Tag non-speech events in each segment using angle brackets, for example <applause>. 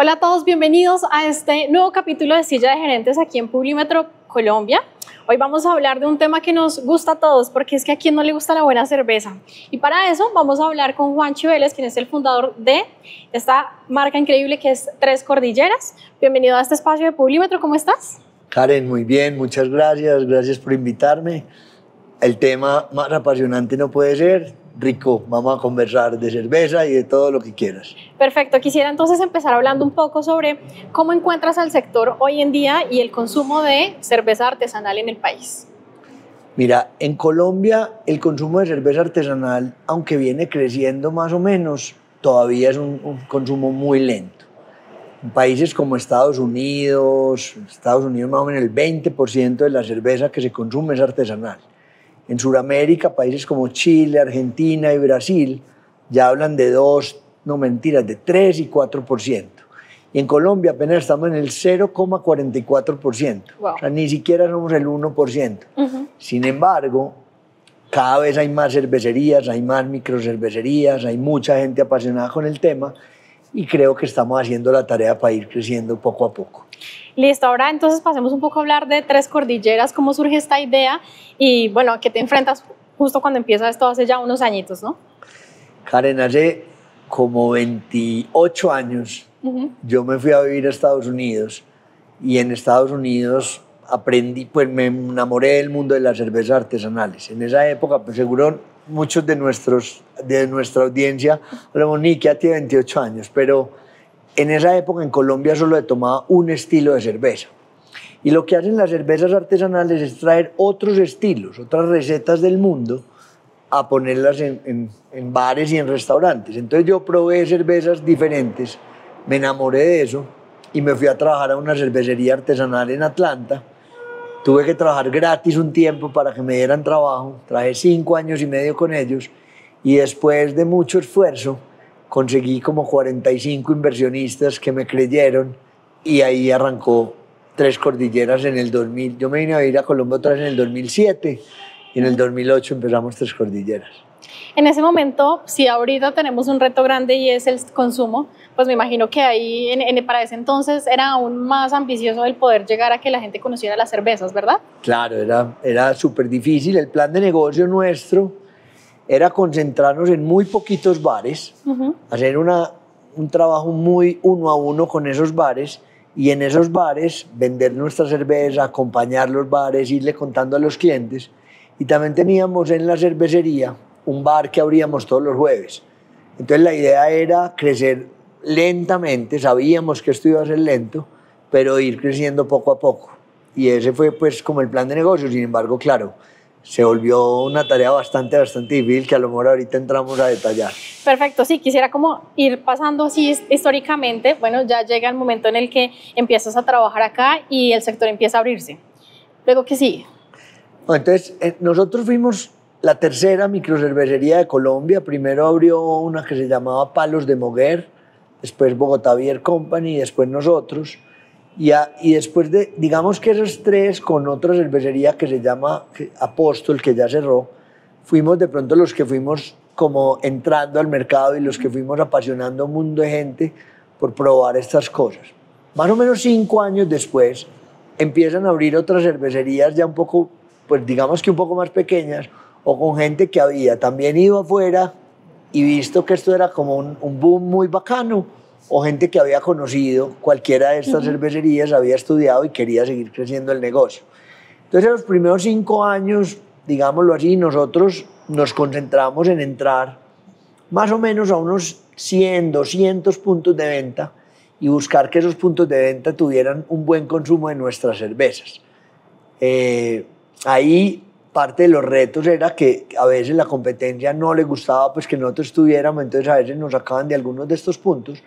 Hola a todos, bienvenidos a este nuevo capítulo de Silla de Gerentes aquí en Publimetro Colombia. Hoy vamos a hablar de un tema que nos gusta a todos, porque es que a quien no le gusta la buena cerveza. Y para eso vamos a hablar con Juan Chiveles, quien es el fundador de esta marca increíble que es Tres Cordilleras. Bienvenido a este espacio de Publimetro, ¿cómo estás? Karen, muy bien, muchas gracias, gracias por invitarme. El tema más apasionante no puede ser, rico, vamos a conversar de cerveza y de todo lo que quieras. Perfecto, quisiera entonces empezar hablando un poco sobre cómo encuentras al sector hoy en día y el consumo de cerveza artesanal en el país. Mira, en Colombia el consumo de cerveza artesanal, aunque viene creciendo más o menos, todavía es un, un consumo muy lento. En países como Estados Unidos, Estados Unidos más o menos el 20% de la cerveza que se consume es artesanal. En Sudamérica, países como Chile, Argentina y Brasil ya hablan de dos, no mentiras, de 3 y 4%. Y en Colombia apenas estamos en el 0,44%. Wow. O sea, ni siquiera somos el 1%. Sin embargo, cada vez hay más cervecerías, hay más microcervecerías, hay mucha gente apasionada con el tema y creo que estamos haciendo la tarea para ir creciendo poco a poco. Listo, ahora entonces pasemos un poco a hablar de Tres Cordilleras, cómo surge esta idea y bueno, ¿a qué te enfrentas justo cuando empieza esto hace ya unos añitos, no? Karen, hace como 28 años yo me fui a vivir a Estados Unidos y en Estados Unidos aprendí, pues me enamoré del mundo de las cervezas artesanales. En esa época, pues seguro muchos de, nuestros, de nuestra audiencia, hablamos, ni que tiene 28 años, pero en esa época en Colombia solo se tomaba un estilo de cerveza. Y lo que hacen las cervezas artesanales es traer otros estilos, otras recetas del mundo a ponerlas en, en- bares y en restaurantes. Entonces yo probé cervezas diferentes, me enamoré de eso y me fui a trabajar a una cervecería artesanal en Atlanta. Tuve que trabajar gratis un tiempo para que me dieran trabajo. Trabajé cinco años y medio con ellos y después de mucho esfuerzo conseguí como 45 inversionistas que me creyeron y ahí arrancó Tres Cordilleras en el 2000. Yo me vine a ir a Colombia otra vez en el 2007 y en el 2008 empezamos Tres Cordilleras. En ese momento, si ahorita tenemos un reto grande y es el consumo, pues me imagino que ahí en, en- para ese entonces era aún más ambicioso el poder llegar a que la gente conociera las cervezas, ¿verdad? Claro, era, era súper difícil. El plan de negocio nuestro era concentrarnos en muy poquitos bares, hacer una, un trabajo muy uno a uno con esos bares y en esos bares vender nuestra cerveza, acompañar los bares, irle contando a los clientes. Y también teníamos en la cervecería un bar que abríamos todos los jueves. Entonces la idea era crecer lentamente, sabíamos que esto iba a ser lento, pero ir creciendo poco a poco. Y ese fue pues como el plan de negocio, sin embargo, claro, se volvió una tarea bastante, bastante difícil que a lo mejor ahorita entramos a detallar. Perfecto, sí, quisiera como ir pasando así his- históricamente. Bueno, ya llega el momento en el que empiezas a trabajar acá y el sector empieza a abrirse. Luego, ¿qué sigue? Bueno, Entonces, eh, nosotros fuimos la tercera microcervecería de Colombia. Primero abrió una que se llamaba Palos de Moguer, después Bogotá Beer Company y después nosotros. Y, después de, digamos que esos tres, con otra cervecería que se llama Apóstol, que ya cerró, fuimos de pronto los que fuimos como entrando al mercado y los que fuimos apasionando un mundo de gente por probar estas cosas. Más o menos cinco años después, empiezan a abrir otras cervecerías ya un poco, pues digamos que un poco más pequeñas, o con gente que había también ido afuera y visto que esto era como un, un boom muy bacano, o gente que había conocido cualquiera de estas cervecerías, había estudiado y quería seguir creciendo el negocio. Entonces, en los primeros cinco años, digámoslo así, nosotros nos concentramos en entrar más o menos a unos 100, 200 puntos de venta y buscar que esos puntos de venta tuvieran un buen consumo de nuestras cervezas. Eh, ahí parte de los retos era que a veces la competencia no le gustaba pues que nosotros estuviéramos, entonces a veces nos sacaban de algunos de estos puntos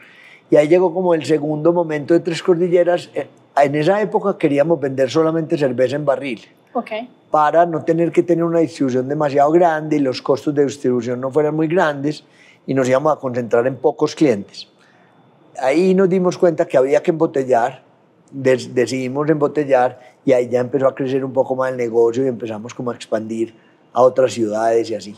y ahí llegó como el segundo momento de Tres Cordilleras. Eh, En esa época queríamos vender solamente cerveza en barril Ok. para no tener que tener una distribución demasiado grande y los costos de distribución no fueran muy grandes y nos íbamos a concentrar en pocos clientes. Ahí nos dimos cuenta que había que embotellar, decidimos embotellar y ahí ya empezó a crecer un poco más el negocio y empezamos como a expandir a otras ciudades y así.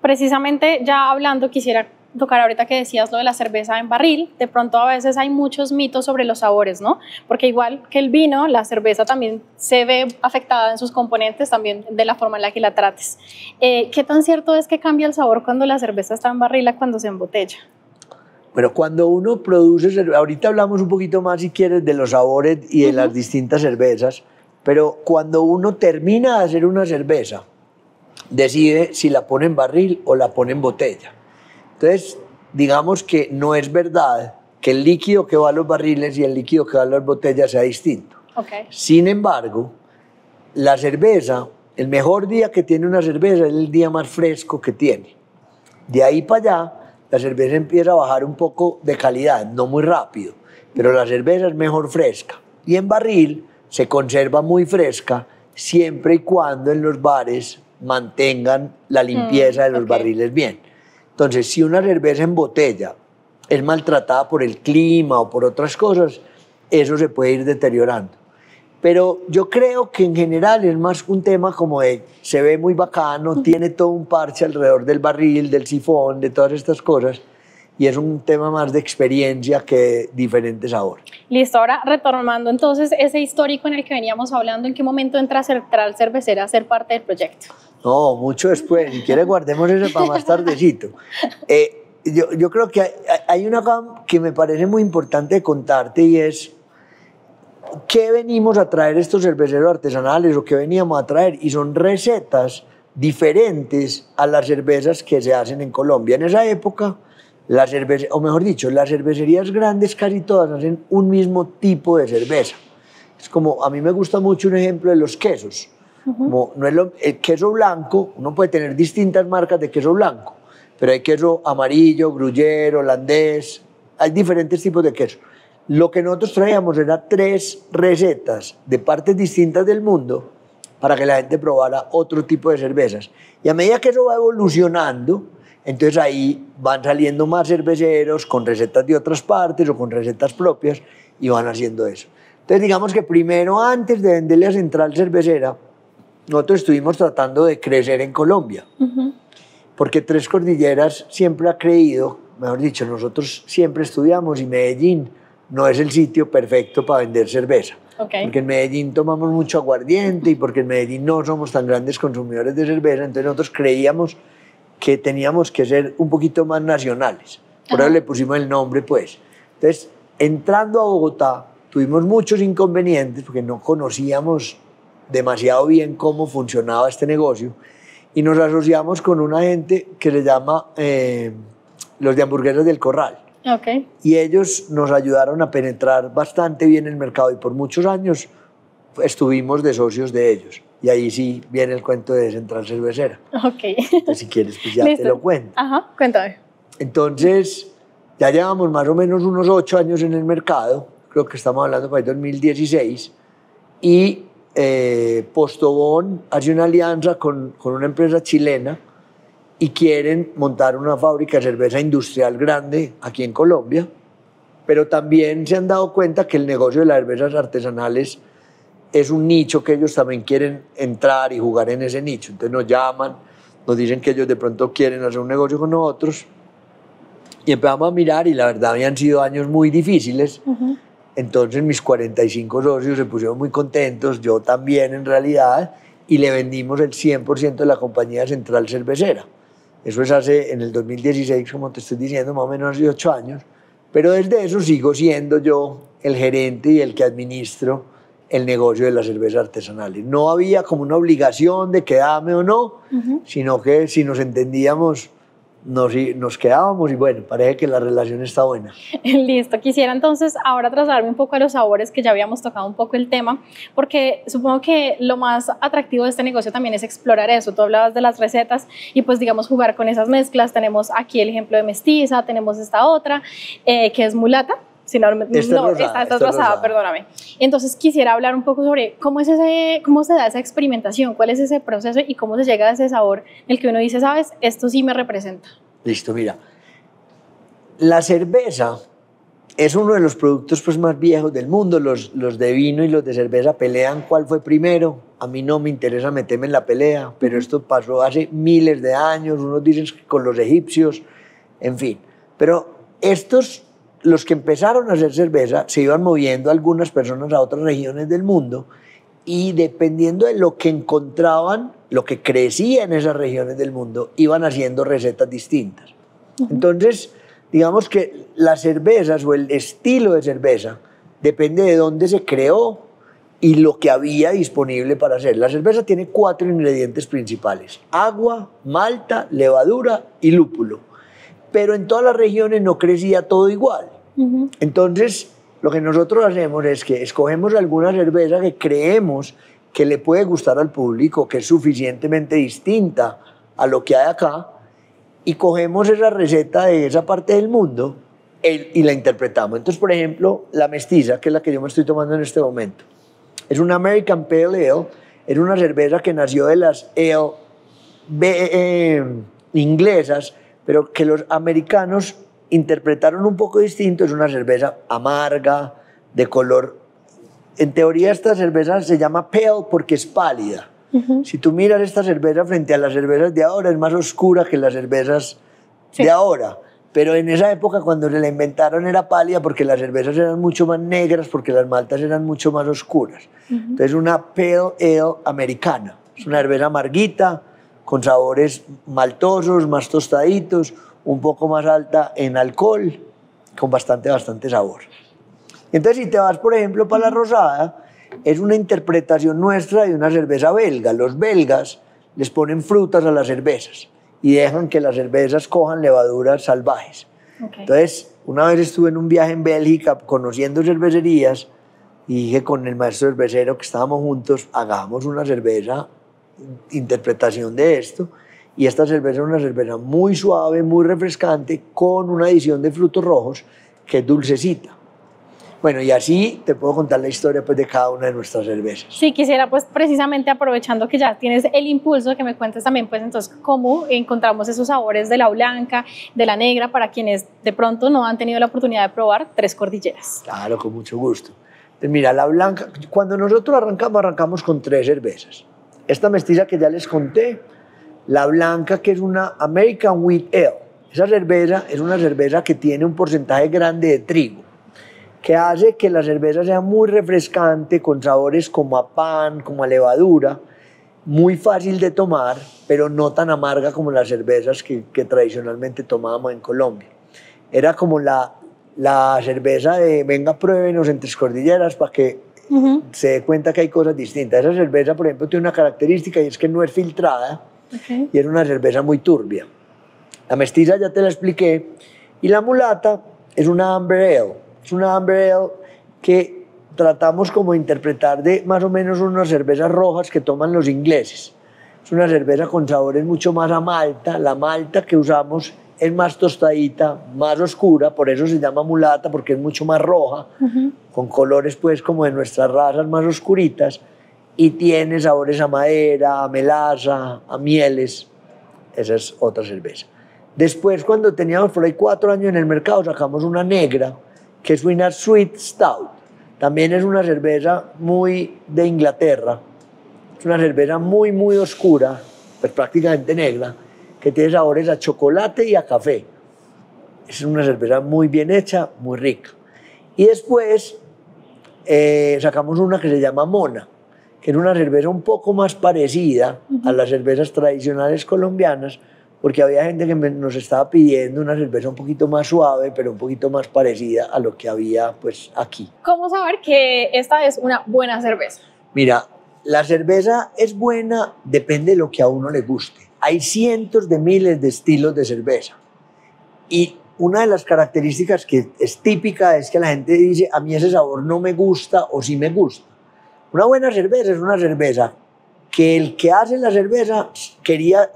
Precisamente ya hablando, quisiera tocar ahorita que decías lo de la cerveza en barril. De pronto a veces hay muchos mitos sobre los sabores, ¿no? Porque igual que el vino, la cerveza también se ve afectada en sus componentes, también de la forma en la que la trates. Eh, ¿Qué tan cierto es que cambia el sabor cuando la cerveza está en barril a cuando se embotella? Pero cuando uno produce cerveza, ahorita hablamos un poquito más si quieres de los sabores y de las distintas cervezas, pero cuando uno termina de hacer una cerveza, decide si la pone en barril o la pone en botella. Entonces, digamos que no es verdad que el líquido que va a los barriles y el líquido que va a las botellas sea distinto. Okay. Sin embargo, la cerveza, el mejor día que tiene una cerveza es el día más fresco que tiene. De ahí para allá, la cerveza empieza a bajar un poco de calidad, no muy rápido, pero la cerveza es mejor fresca. Y en barril se conserva muy fresca siempre y cuando en los bares mantengan la limpieza de los barriles bien. Entonces, si una cerveza en botella es maltratada por el clima o por otras cosas, eso se puede ir deteriorando. Pero yo creo que en general es más un tema como de se ve muy bacano, tiene todo un parche alrededor del barril, del sifón, de todas estas cosas, y es un tema más de experiencia que diferente sabor. Listo, ahora retomando entonces ese histórico en el que veníamos hablando, ¿en qué momento entra Central Cervecera a ser parte del proyecto? No, mucho después. Si quieres, guardemos eso para más tardecito. <laughs> Eh, yo, yo creo que hay, hay una cosa que me parece muy importante contarte y es qué venimos a traer estos cerveceros artesanales o qué veníamos a traer. Y son recetas diferentes a las cervezas que se hacen en Colombia. En esa época, la cerveza, o mejor dicho, las cervecerías grandes casi todas hacen un mismo tipo de cerveza. Es como, a mí me gusta mucho un ejemplo de los quesos. Como no es lo- el queso blanco, uno puede tener distintas marcas de queso blanco, pero hay queso amarillo, gruyere, holandés, hay diferentes tipos de queso. Lo que nosotros traíamos era tres recetas de partes distintas del mundo para que la gente probara otro tipo de cervezas. Y a medida que eso va evolucionando, entonces ahí van saliendo más cerveceros con recetas de otras partes o con recetas propias y van haciendo eso. Entonces digamos que primero, antes de venderle a Central Cervecera, nosotros estuvimos tratando de crecer en Colombia, porque Tres Cordilleras siempre ha creído, mejor dicho, nosotros siempre estudiamos y Medellín no es el sitio perfecto para vender cerveza. Ok. Porque en Medellín tomamos mucho aguardiente y porque en Medellín no somos tan grandes consumidores de cerveza, entonces nosotros creíamos que teníamos que ser un poquito más nacionales. Por eso le pusimos el nombre, pues. Entonces, entrando a Bogotá, tuvimos muchos inconvenientes porque no conocíamos demasiado bien cómo funcionaba este negocio y nos asociamos con una gente que se llama eh, los de hamburguesas del corral Ok. y ellos nos ayudaron a penetrar bastante bien el mercado y por muchos años estuvimos de socios de ellos. Y ahí sí viene el cuento de Central Cervecera. Ok. Entonces, si quieres, pues ya te Listo. lo cuento. Ajá, cuéntame. Entonces, ya llevamos más o menos unos ocho años en el mercado, creo que estamos hablando para el 2016, y eh, Postobón hace una alianza con, con una empresa chilena y quieren montar una fábrica de cerveza industrial grande aquí en Colombia, pero también se han dado cuenta que el negocio de las cervezas artesanales es un nicho que ellos también quieren entrar y jugar en ese nicho. Entonces nos llaman, nos dicen que ellos de pronto quieren hacer un negocio con nosotros y empezamos a mirar y la verdad habían sido años muy difíciles. Entonces mis 45 socios se pusieron muy contentos, yo también en realidad, y le vendimos el 100% de la compañía central cervecera. Eso es hace, en el 2016, como te estoy diciendo, más o menos hace 8 años. Pero desde eso sigo siendo yo el gerente y el que administro el negocio de las cervezas artesanales. No había como una obligación de quedarme o no, sino que si nos entendíamos, nos, nos quedábamos y bueno, parece que la relación está buena. <laughs> Listo, quisiera entonces ahora trasladarme un poco a los sabores que ya habíamos tocado un poco el tema, porque supongo que lo más atractivo de este negocio también es explorar eso. Tú hablabas de las recetas y pues digamos jugar con esas mezclas. Tenemos aquí el ejemplo de mestiza, tenemos esta otra eh, que es mulata. Si no, Esta es no, rosada, esta, esta esta es es rosada, rosada. perdóname. Entonces quisiera hablar un poco sobre cómo, es ese, cómo se da esa experimentación, cuál es ese proceso y cómo se llega a ese sabor en el que uno dice, sabes, esto sí me representa. Listo, mira. La cerveza es uno de los productos pues, más viejos del mundo. Los, los de vino y los de cerveza pelean cuál fue primero. A mí no me interesa meterme en la pelea, pero esto pasó hace miles de años. Unos dicen con los egipcios en fin. Pero estos, los que empezaron a hacer cerveza, se iban moviendo algunas personas a otras regiones del mundo y dependiendo de lo que encontraban, lo que crecía en esas regiones del mundo, iban haciendo recetas distintas. Entonces, digamos que las cervezas o el estilo de cerveza depende de dónde se creó y lo que había disponible para hacer. La cerveza tiene cuatro ingredientes principales, agua, malta, levadura y lúpulo. Pero en todas las regiones no crecía todo igual. Entonces, lo que nosotros hacemos es que escogemos alguna cerveza que creemos que le puede gustar al público, que es suficientemente distinta a lo que hay acá, y cogemos esa receta de esa parte del mundo y la interpretamos. Entonces, por ejemplo, la mestiza, que es la que yo me estoy tomando en este momento, es una American Pale Ale, es una cerveza que nació de las ale eh, inglesas, pero que los americanos interpretaron un poco distinto. Es una cerveza amarga, de color. En teoría, esta cerveza se llama pale porque es pálida. Si tú miras esta cerveza frente a las cervezas de ahora, es más oscura que las cervezas de ahora. Pero en esa época, cuando se la inventaron, era pálida porque las cervezas eran mucho más negras, porque las maltas eran mucho más oscuras. Entonces, una Pale Ale americana. Es una cerveza amarguita, con sabores maltosos, más tostaditos, un poco más alta en alcohol, con bastante, bastante sabor. Entonces, si te vas, por ejemplo, para la rosada, es una interpretación nuestra de una cerveza belga. Los belgas les ponen frutas a las cervezas y dejan que las cervezas cojan levaduras salvajes. Entonces, una vez estuve en un viaje en Bélgica conociendo cervecerías y dije con el maestro cervecero que estábamos juntos, hagamos una cerveza, interpretación de esto. Y esta cerveza es una cerveza muy suave, muy refrescante, con una adición de frutos rojos que es dulcecita. Bueno, y así te puedo contar la historia pues, de cada una de nuestras cervezas. Sí, quisiera pues precisamente aprovechando que ya tienes el impulso, que me cuentes también pues entonces cómo encontramos esos sabores de la blanca, de la negra, para quienes de pronto no han tenido la oportunidad de probar tres cordilleras. Claro, con mucho gusto. Pues mira, la blanca, cuando nosotros arrancamos, arrancamos con tres cervezas. Esta mestiza que ya les conté, la blanca que es una American Wheat Ale. Esa cerveza es una cerveza que tiene un porcentaje grande de trigo que hace que la cerveza sea muy refrescante, con sabores como a pan, como a levadura, muy fácil de tomar, pero no tan amarga como las cervezas que, tradicionalmente tomábamos en Colombia. Era como la, la cerveza de venga, pruébenos en Tres Cordilleras para que se dé cuenta que hay cosas distintas. Esa cerveza, por ejemplo, tiene una característica y es que no es filtrada y era una cerveza muy turbia. La mestiza ya te la expliqué y la mulata es una amber ale es una amber ale que tratamos como interpretar de más o menos unas cervezas rojas que toman los ingleses. Es una cerveza con sabores mucho más a malta. La malta que usamos es más tostadita, más oscura, por eso se llama mulata, porque es mucho más roja, con colores pues como de nuestras razas más oscuritas, y tiene sabores a madera, a melaza, a mieles. Esa es otra cerveza. Después, cuando teníamos por ahí cuatro años en el mercado, sacamos una negra, que es una Sweet Stout. También es una cerveza muy de Inglaterra. Es una cerveza muy, muy oscura, pues prácticamente negra, que tiene sabores a chocolate y a café. Es una cerveza muy bien hecha, muy rica. Y después eh, sacamos una que se llama Mona, que es una cerveza un poco más parecida a las cervezas tradicionales colombianas, porque había gente que nos estaba pidiendo una cerveza un poquito más suave, pero un poquito más parecida a lo que había pues aquí. ¿Cómo saber que esta es una buena cerveza? Mira, la cerveza es buena, depende de lo que a uno le guste. Hay cientos de miles de estilos de cerveza. Y una de las características que es típica es que la gente dice, a mí ese sabor no me gusta o sí me gusta. Una buena cerveza es una cerveza que el que hace la cerveza quería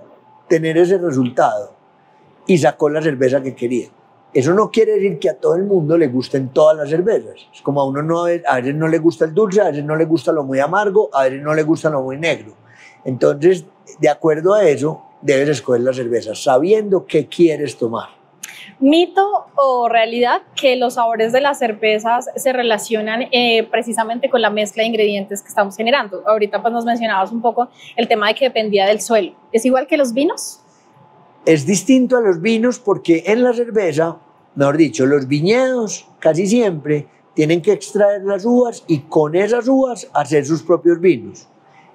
tener ese resultado y sacó la cerveza que quería. Eso no quiere decir que a todo el mundo le gusten todas las cervezas. Es como a uno no, a veces no le gusta el dulce, a veces no le gusta lo muy amargo, a veces no le gusta lo muy negro. Entonces, de acuerdo a eso, debes escoger la cerveza sabiendo qué quieres tomar. ¿Mito o realidad que los sabores de las cervezas se relacionan eh, precisamente con la mezcla de ingredientes que estamos generando? Ahorita pues nos mencionabas un poco el tema de que dependía del suelo. ¿Es igual que los vinos? es distinto a los vinos porque en la cerveza, mejor dicho, los viñedos casi siempre tienen que extraer las uvas y con esas uvas hacer sus propios vinos.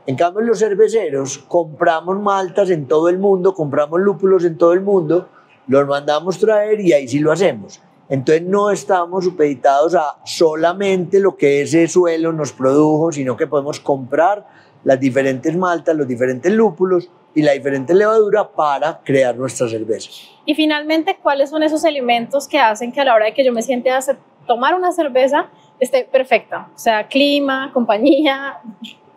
En cambio, los cerveceros compramos maltas en todo el mundo, compramos lúpulos en todo el mundo, los mandamos traer y ahí sí lo hacemos. Entonces no estamos supeditados a solamente lo que ese suelo nos produjo, sino que podemos comprar las diferentes maltas, los diferentes lúpulos y la diferente levadura para crear nuestra cerveza. Y finalmente, ¿cuáles son esos elementos que hacen que a la hora de que yo me siente a tomar una cerveza esté perfecta? O sea, clima, compañía,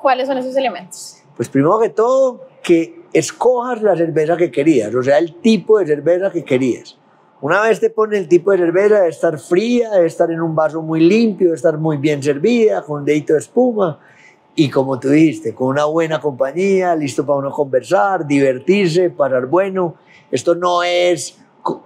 ¿cuáles son esos elementos? Pues primero que todo, que escojas la cerveza que querías, o sea, el tipo de cerveza que querías. Una vez te pone el tipo de cerveza, debe estar fría, debe estar en un vaso muy limpio, debe estar muy bien servida, con un dedito de espuma. Y como tú dijiste, con una buena compañía, listo para uno conversar, divertirse, parar bueno. Esto no es,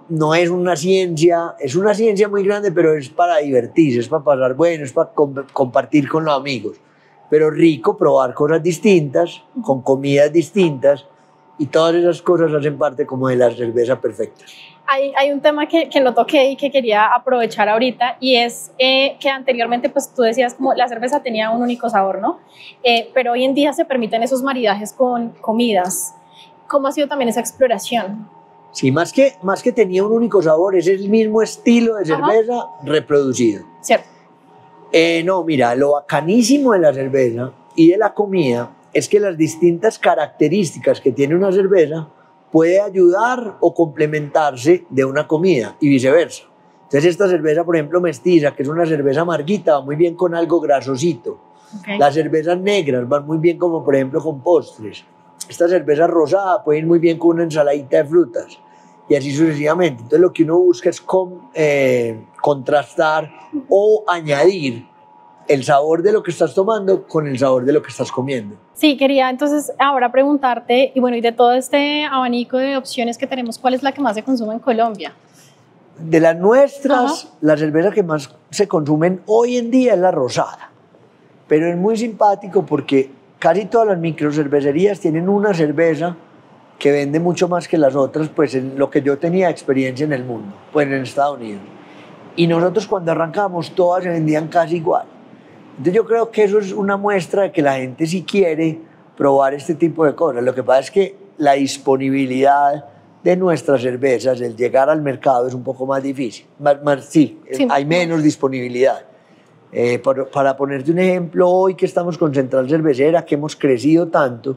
no es una ciencia, es una ciencia muy grande, pero es para divertirse, es para pasar bueno, es para compartir con los amigos. Pero rico probar cosas distintas, con comidas distintas, y todas esas cosas hacen parte como de la cerveza perfecta hay, hay un tema que, que, lo toqué y que quería aprovechar ahorita y es eh, que anteriormente pues tú decías como la cerveza tenía un único sabor, ¿no? Eh, pero hoy en día se permiten esos maridajes con comidas. ¿Cómo ha sido también esa exploración? Sí, más que, más que tenía un único sabor, es el mismo estilo de cerveza reproducido. Cierto. Eh, no, mira, lo bacanísimo de la cerveza y de la comida es que las distintas características que tiene una cerveza puede ayudar o complementarse de una comida y viceversa. Entonces esta cerveza, por ejemplo, mestiza, que es una cerveza amarguita, va muy bien con algo grasosito. Las cervezas negras van muy bien como, por ejemplo, con postres. Esta cerveza rosada puede ir muy bien con una ensaladita de frutas y así sucesivamente. Entonces lo que uno busca es con, eh, contrastar o añadir el sabor de lo que estás tomando con el sabor de lo que estás comiendo. Sí, quería entonces ahora preguntarte, y bueno, y de todo este abanico de opciones que tenemos, ¿cuál es la que más se consume en Colombia? De las nuestras, la cerveza que más se consumen hoy en día es la rosada. Pero es muy simpático porque casi todas las microcervecerías tienen una cerveza que vende mucho más que las otras, pues en lo que yo tenía experiencia en el mundo, pues en Estados Unidos. Y nosotros cuando arrancamos todas se vendían casi igual. Entonces yo creo que eso es una muestra de que la gente sí quiere probar este tipo de cosas. Lo que pasa es que la disponibilidad de nuestras cervezas, el llegar al mercado es un poco más difícil. Más, sí, hay menos disponibilidad. Eh, para, para, ponerte un ejemplo, hoy que estamos con Central Cervecera, que hemos crecido tanto,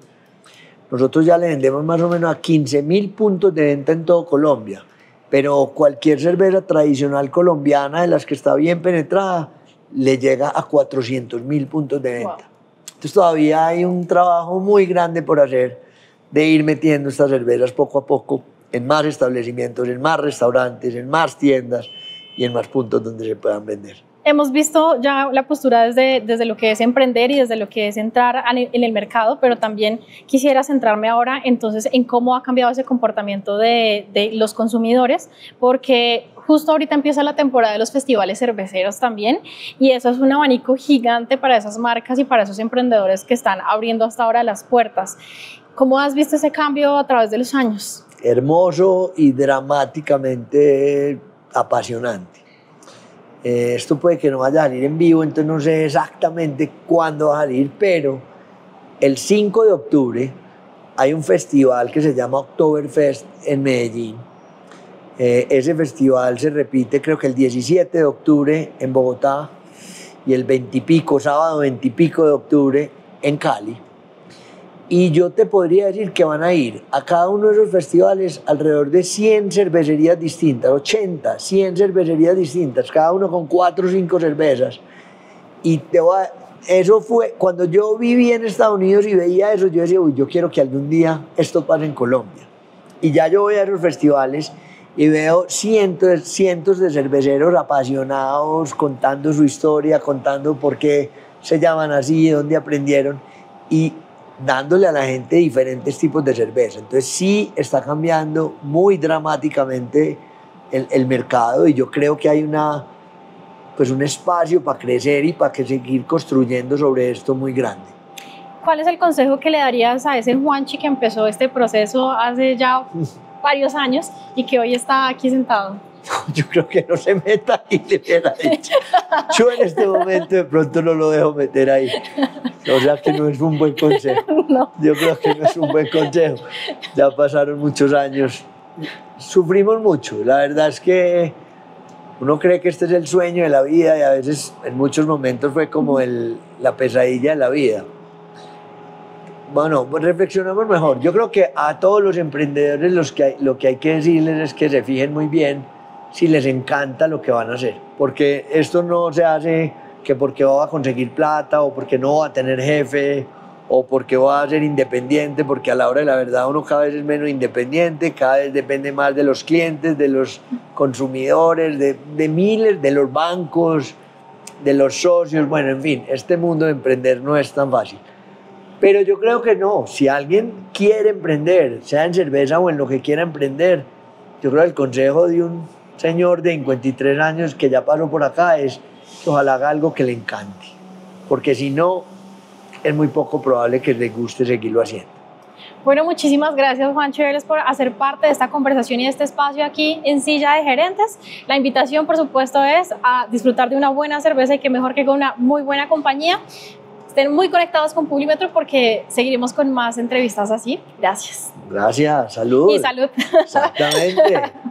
nosotros ya le vendemos más o menos a 15 mil puntos de venta en todo Colombia. Pero cualquier cerveza tradicional colombiana de las que está bien penetrada, le llega a 400 mil puntos de venta. Entonces todavía hay un trabajo muy grande por hacer de ir metiendo estas cervezas poco a poco en más establecimientos, en más restaurantes, en más tiendas y en más puntos donde se puedan vender. Hemos visto ya la postura desde, desde lo que es emprender y desde lo que es entrar en el mercado, pero también quisiera centrarme ahora entonces en cómo ha cambiado ese comportamiento de, de los consumidores, porque justo ahorita empieza la temporada de los festivales cerveceros también y eso es un abanico gigante para esas marcas y para esos emprendedores que están abriendo hasta ahora las puertas. ¿Cómo has visto ese cambio a través de los años? Hermoso y dramáticamente apasionante. Eh, esto puede que no vaya a salir en vivo, entonces no sé exactamente cuándo va a salir, pero el 5 de octubre hay un festival que se llama Oktoberfest en Medellín eh, ese festival se repite creo que el 17 de octubre en Bogotá y el 20 y pico, sábado 20 y pico de octubre en Cali. Y yo te podría decir que van a ir a cada uno de esos festivales alrededor de 100 cervecerías distintas, 80, 100 cervecerías distintas, cada uno con 4 o 5 cervezas. Y te eso fue, cuando yo viví en Estados Unidos y veía eso, yo decía, uy, yo quiero que algún día esto pase en Colombia. Y ya yo voy a esos festivales y veo cientos, cientos de cerveceros apasionados contando su historia, contando por qué se llaman así, dónde aprendieron y dándole a la gente diferentes tipos de cerveza. Entonces sí está cambiando muy dramáticamente el, el mercado y yo creo que hay una, pues un espacio para crecer y para que seguir construyendo sobre esto muy grande. ¿Cuál es el consejo que le darías a ese Juanchi que empezó este proceso hace ya <laughs> varios años y que hoy está aquí sentado. <laughs> Yo creo que no se meta ahí, le hubiera dicho. Yo en este momento de pronto no lo dejo meter ahí. O sea que no es un buen consejo. <laughs> No. Yo creo que no es un buen consejo. Ya pasaron muchos años. Sufrimos mucho. La verdad es que uno cree que este es el sueño de la vida y a veces en muchos momentos fue como el, la pesadilla de la vida. Bueno, pues reflexionamos mejor. Yo creo que a todos los emprendedores los que hay- lo que hay que decirles es que se fijen muy bien si les encanta lo que van a hacer. Porque esto no se hace que porque va a conseguir plata o porque no va a tener jefe o porque va a ser independiente, porque a la hora de la verdad uno cada vez es menos independiente, cada vez depende más de los clientes, de los consumidores, de, de miles, de los bancos, de los socios, bueno, en fin, este mundo de emprender no es tan fácil. Pero yo creo que no, si alguien quiere emprender, sea en cerveza o en lo que quiera emprender, yo creo que el consejo de un señor de 53 años que ya pasó por acá es que ojalá haga algo que le encante, porque si no, es muy poco probable que le guste seguirlo haciendo. Bueno, muchísimas gracias Juan Vélez por hacer parte de esta conversación y de este espacio aquí en Silla de Gerentes. La invitación, por supuesto, es a disfrutar de una buena cerveza y que mejor que con una muy buena compañía. Estén muy conectados con Publimetro porque seguiremos con más entrevistas así. Gracias. Gracias, salud. Y salud. Exactamente. <laughs>